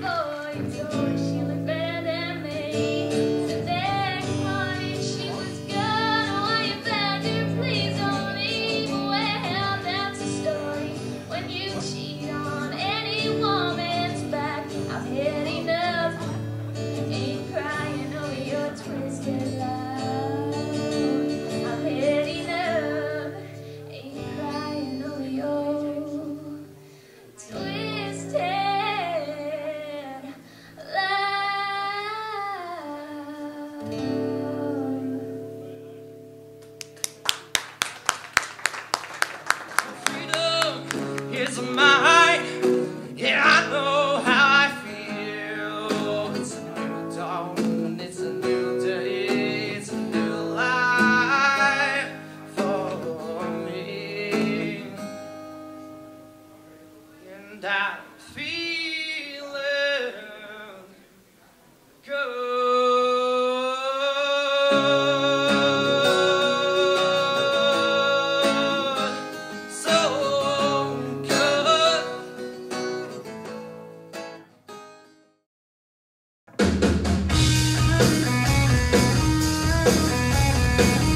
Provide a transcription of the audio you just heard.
boy, George. is mine. Yeah, I know how I feel. It's a new dawn, it's a new day, it's a new life for me. And I. Thank you.